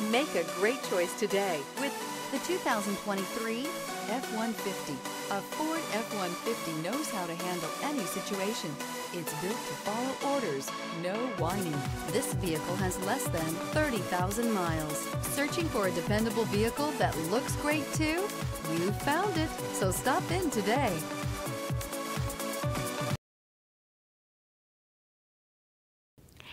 Make a great choice today with the 2023 F-150. A Ford F-150 knows how to handle any situation. It's built to follow orders, no whining. This vehicle has less than 30,000 miles. Searching for a dependable vehicle that looks great too? You found it, so stop in today.